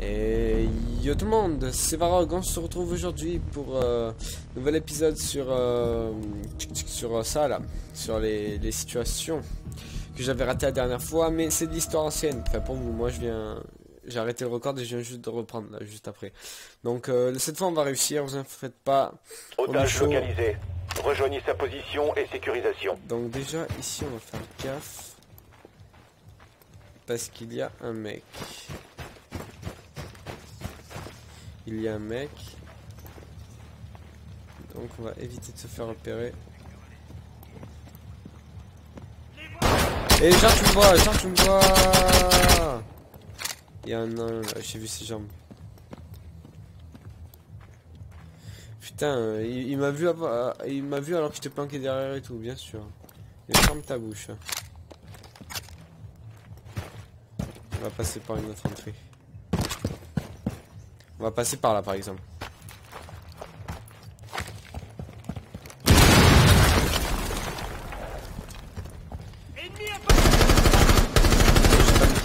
Et yo tout le monde, c'est Varog, on se retrouve aujourd'hui pour euh, un nouvel épisode sur, euh, sur euh, ça là, sur les, les situations que j'avais raté la dernière fois, mais c'est de l'histoire ancienne. Enfin pour vous, moi je viens, j'ai arrêté le record et je viens juste de reprendre là, juste après. Donc euh, cette fois on va réussir, vous en faites pas. Otage localisé. Rejoignez sa position et sécurisation. Donc déjà ici on va faire gaffe parce qu'il y a un mec. Il y a un mec. Donc on va éviter de se faire repérer. Et genre tu me vois, genre tu me vois Il y a un j'ai vu ses jambes. Putain, il, m'a vu, m'a vu alors que j'étais planqué derrière et tout, bien sûr. Ferme ta bouche. On va passer par une autre entrée. On va passer par là par exemple.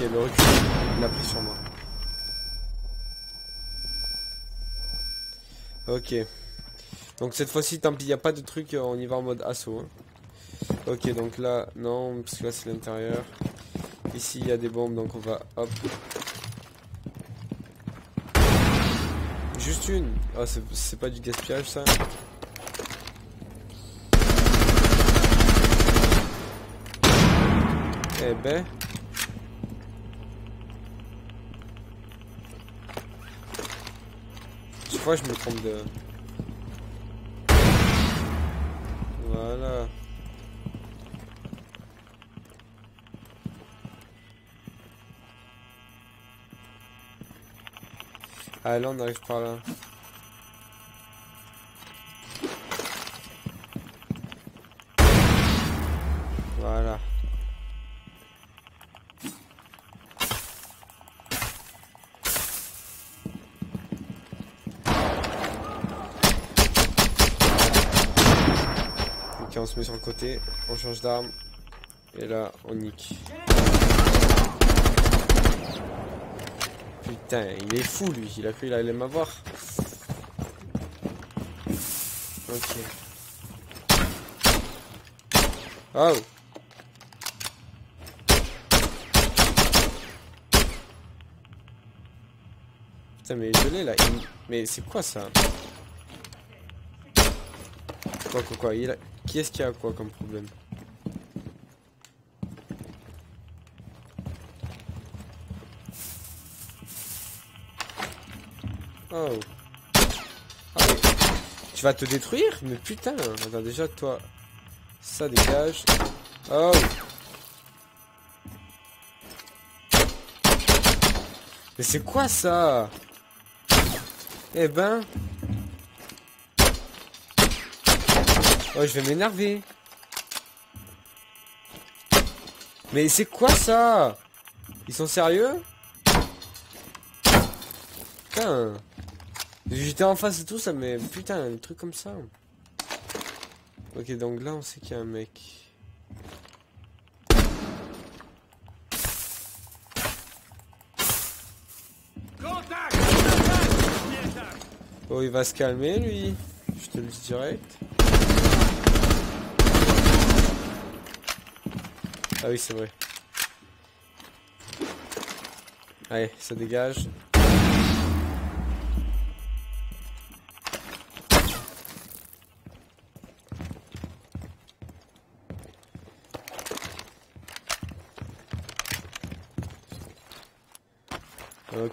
Le recul, il a pris sur moi. Ok. Donc cette fois-ci, tant pis, il n'y a pas de truc, euh, on y va en mode assaut. hein. Ok, donc là, non, parce que là c'est l'intérieur. Ici, il y a des bombes, donc on va, hop. Juste une. Ah, c'est- pas du gaspillage ça. Eh ben. Je crois que je me trompe de... Ah là on arrive par là. Voilà. Ok on se met sur le côté, on change d'arme. Et là on nique. Putain, il est fou lui, il a cru qu'il allait m'avoir. Ok. Oh. Putain mais je l'ai là, il- mais c'est quoi ça? Quoi quoi quoi, il a... qui est-ce qui a quoi comme problème? Oh. Mais Tu vas te détruire Mais putain Attends, déjà, toi... Ça dégage. Oh. Mais c'est quoi ça? Eh ben... Oh, je vais m'énerver. Mais c'est quoi ça? Ils sont sérieux? Putain J'étais en face de tout ça, mais putain, des trucs comme ça. Ok, donc là, on sait qu'il y a un mec. Oh, il va se calmer, lui. Je te le dis direct. Ah oui, c'est vrai. Allez, ça dégage.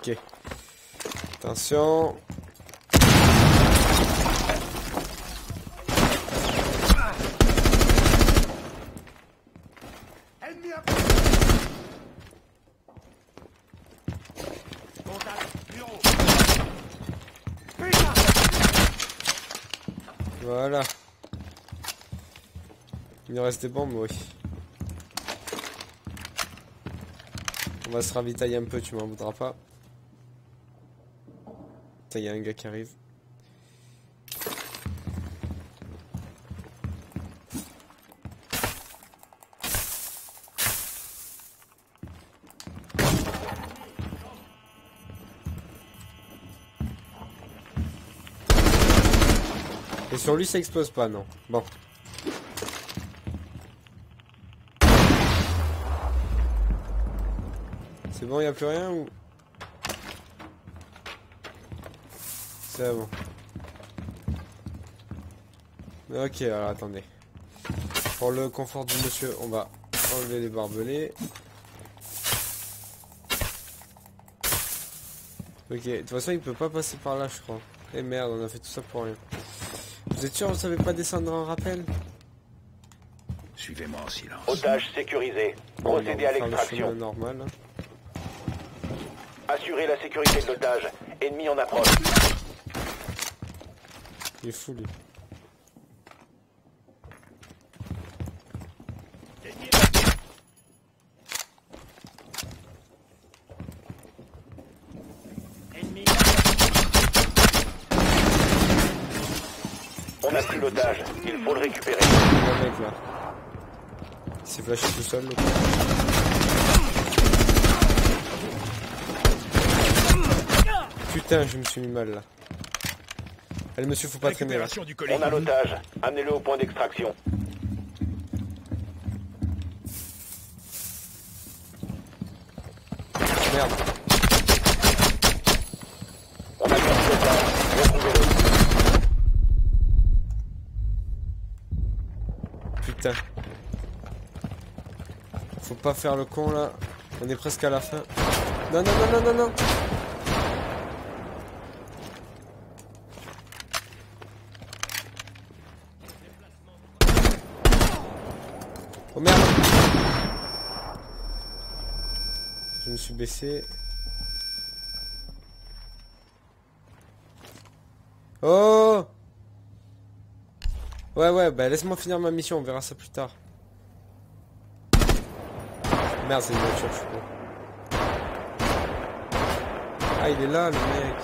Ok. Attention. Voilà. Il nous reste des bombes, oui. On va se ravitailler un peu, tu m'en voudras pas. Y a un gars qui arrive. Et sur lui, ça explose pas, non. Bon. C'est bon, y a plus rien ou... C'est bon. Ok, alors attendez. Pour le confort du monsieur, on va enlever les barbelés. Ok, de toute façon, il peut pas passer par là, je crois. Et merde, on a fait tout ça pour rien. Vous êtes sûr, vous savez pas descendre en rappel? Suivez-moi en silence. Otage sécurisé. Procédez à le l'extraction. chemin normal. hein. Assurez la sécurité de l'otage. Ennemi en approche. Il est fou, lui. On a pris l'otage. Il faut le récupérer. Le mec, là. Il s'est flashé tout seul, le Putain, je me suis mis mal, là. Allez, monsieur, faut pas traîner, là. On a l'otage. Amenez-le au point d'extraction. Merde. On a perdu l'otage. Retrouvez-le. Putain. Faut pas faire le con là. On est presque à la fin. Non, non, non, non, non, non. Oh merde. Je me suis baissé. Oh Ouais, ouais, bah laisse-moi finir ma mission, on verra ça plus tard. Merde, c'est une voiture, je suis con. Ah, il est là, le mec.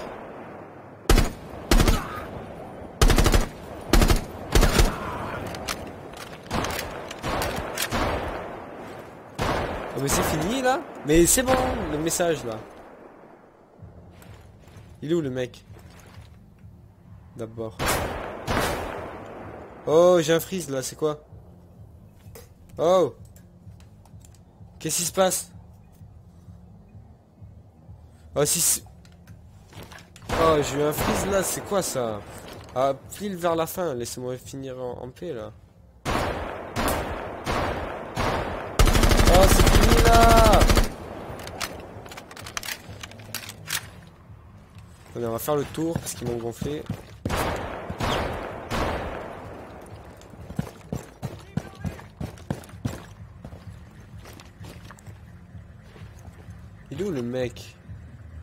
Mais c'est fini, là Mais c'est bon, le message, là. Il est où, le mec D'abord. Oh, j'ai un freeze là, c'est quoi Oh Qu'est-ce qui se passe Oh, si Oh, j'ai eu un freeze là, c'est quoi ça Ah, pile vers la fin, laissez-moi finir en paix là. Oh, c'est fini là On va faire le tour parce qu'ils m'ont gonflé. Il est où le mec?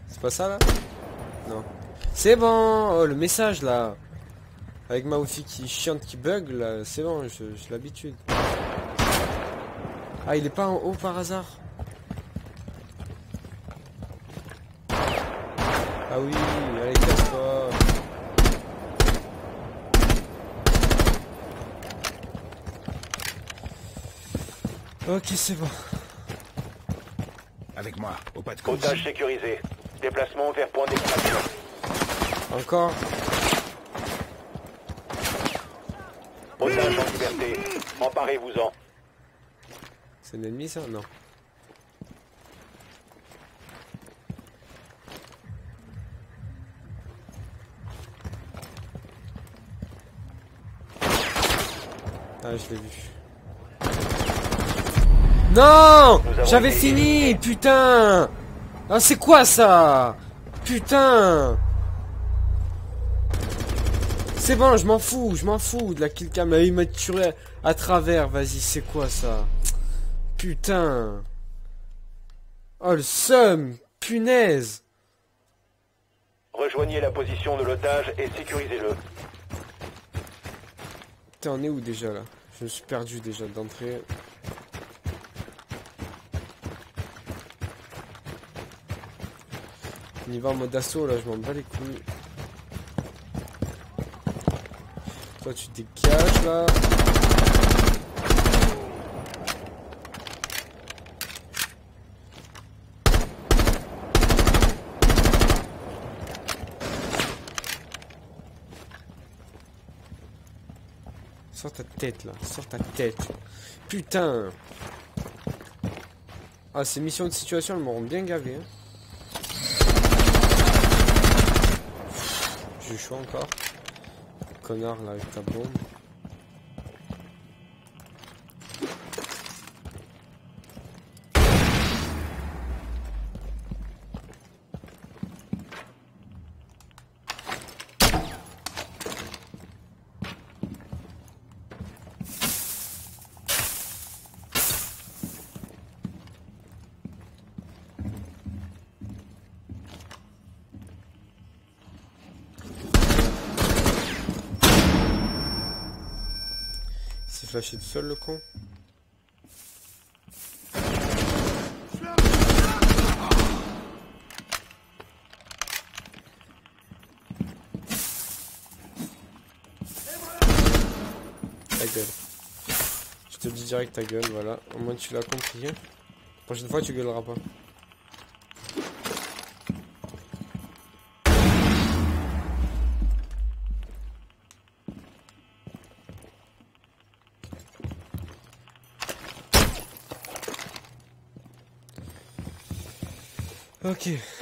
C'est pas ça là? Non. C'est bon Oh le message là Avec ma wifi qui chiante, qui bug là, c'est bon, j'ai l'habitude. Ah il est pas en haut par hasard? Ah oui, allez casse-toi Ok c'est bon. Avec moi, au pas de course. Otage sécurisé. Déplacement vers point d'extraction. Encore Otage en liberté. Emparez-vous-en. C'est un ennemi ça Non? Ah, je l'ai vu. Non J'avais fini. Putain Ah, c'est quoi ça? Putain C'est bon, je m'en fous, je m'en fous de la killcam. Là, il m'a tué à travers, vas-y, c'est quoi ça? Putain Oh, le seum Punaise Rejoignez la position de l'otage et sécurisez-le. Putain, on est où déjà là? Je me suis perdu déjà d'entrée. On y va en mode assaut là, je m'en bats les couilles. Toi tu dégages là. Sors ta tête là, sors ta tête. Putain Ah, ces missions de situation, elles m'auront bien gavé. Hein. J'ai chaud encore. Connard là avec ta bombe. Il s'est flashé tout seul le con. Ta gueule. Je te dis direct ta gueule, voilà. Au moins tu l'as compris. hein. Prochaine fois tu gueuleras pas. Ok.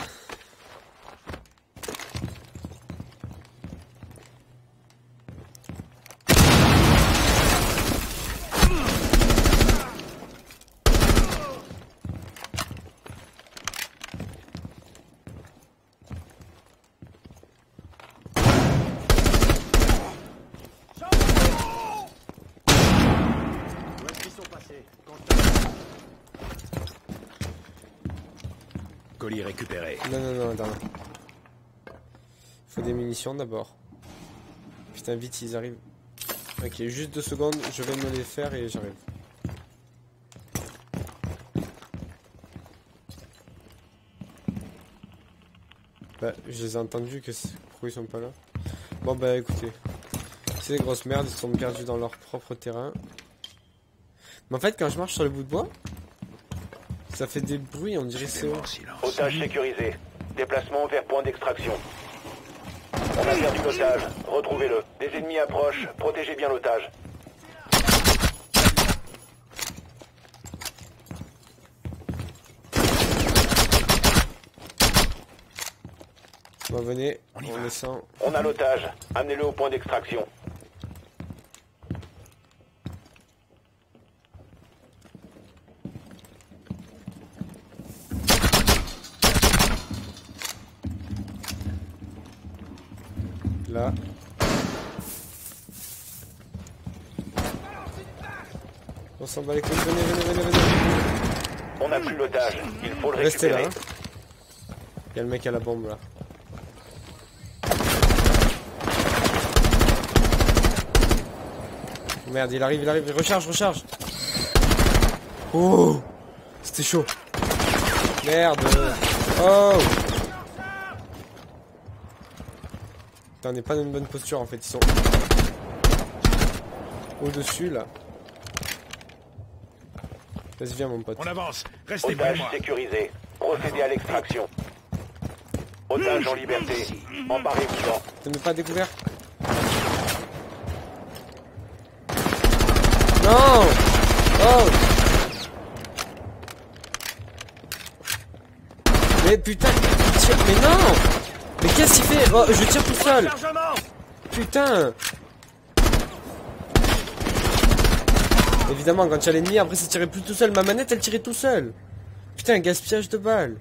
Colis. Non, non, non, attends. Faut des munitions d'abord. Putain, vite, ils arrivent. Ok, juste deux secondes, je vais me les faire et j'arrive. Bah, je les ai entendus, que pourquoi ils sont pas là Bon, bah écoutez. C'est des grosses merdes, ils sont perdus dans leur propre terrain. Mais en fait, quand je marche sur le bout de bois, ça fait des bruits, on dirait c'est. en silence. Otage sécurisé. Déplacement vers point d'extraction. On a perdu l'otage. Retrouvez-le. Des ennemis approchent. Protégez bien l'otage. Bon, venez, On y on va. descend. On a l'otage. Amenez-le au point d'extraction. Là. Les couilles, venez, venez, venez, venez. On n'a plus l'otage. Il faut le Restez là. récupérer. Hein. Il y a le mec à la bombe là. Merde, il arrive, il arrive, il recharge, recharge. Oh C'était chaud. Merde. Oh Putain, on n'est pas dans une bonne posture en fait, ils sont au-dessus là. Vas-y, viens mon pote. On avance. Restez près de Otage moi. sécurisé. Procédez à l'extraction. Otage en liberté. Emparez-vous-en. Tu n'es pas découvert Non Oh Mais putain, mais non Mais qu'est-ce qu'il fait Oh, je tire tout seul Chargement Putain Évidemment, quand il y a l'ennemi, après ça tirait plus tout seul. Ma manette, elle tirait tout seul. Putain, gaspillage de balles.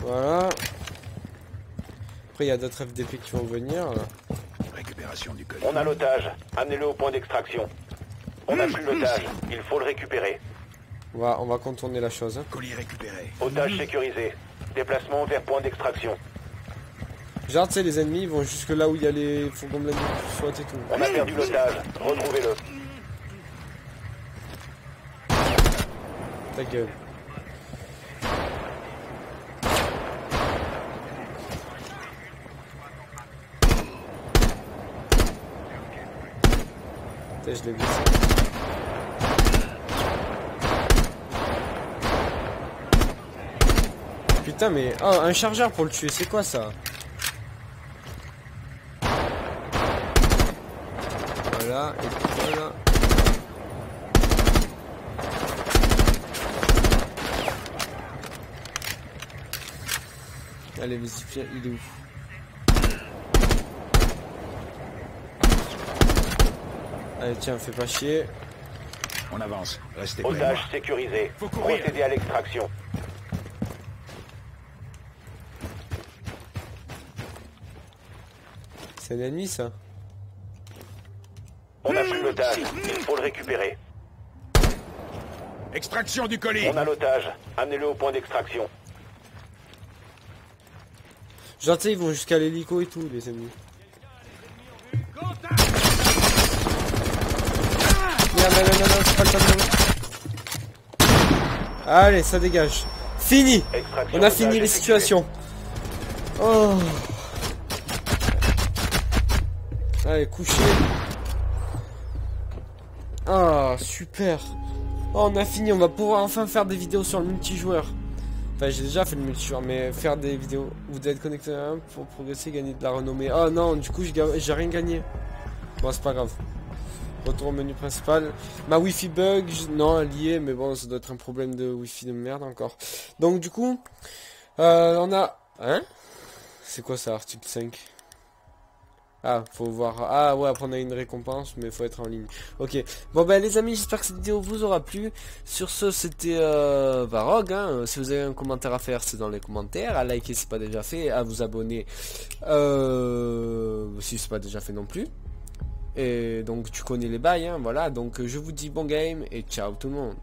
Voilà. Après, il y a d'autres FDP qui vont venir. là. Récupération du. On a l'otage. Amenez-le au point d'extraction. On n'a plus l'otage. Il faut le récupérer. On va, on va contourner la chose. Colis récupéré. Otage sécurisé. Déplacement vers point d'extraction. Genre, tu sais, les ennemis ils vont jusque là où il y a les fourgons blindés qui SWAT et tout. On a perdu l'otage. Retrouvez-le. Ta gueule. Putain, je l'ai vu Putain, mais... Oh, un chargeur pour le tuer, c'est quoi ça Voilà, et puis voilà. Allez, vas-y, viens, il est où Allez, tiens, fais pas chier. On avance. Restez près de moi. Otage sécurisé. Procédez à l'extraction. C'est un ennemi, ça On a pris l'otage. Il faut le récupérer. Extraction du colis. On a l'otage. Amenez-le au point d'extraction. Sais, ils vont jusqu'à l'hélico et tout, les ennemis. Merde, non, non, non, non, c'est pas le temps de mourir. Allez, ça dégage. Fini Extraction On a fini les situations. Oh. Allez, coucher. Ah, super. Oh, on a fini, on va pouvoir enfin faire des vidéos sur le multijoueur. Enfin, j'ai déjà fait le multijoueur, mais faire des vidéos. Vous devez être connecté à un pour progresser, gagner de la renommée. Oh non, du coup, j'ai rien gagné. Bon, c'est pas grave. Retour au menu principal. Ma wifi bug, non, elle est, mais bon, ça doit être un problème de wifi de merde encore. Donc, du coup, euh, on a. Hein? C'est quoi ça, article 5 Ah, faut voir. Ah, ouais, après on a une récompense, mais faut être en ligne. Ok. Bon, ben, les amis, j'espère que cette vidéo vous aura plu. Sur ce, c'était euh. Hein. Si vous avez un commentaire à faire, c'est dans les commentaires. À liker si c'est pas déjà fait. À vous abonner euh, si c'est pas déjà fait non plus. Et donc, tu connais les bails. Hein, voilà. Donc, je vous dis bon game et ciao tout le monde.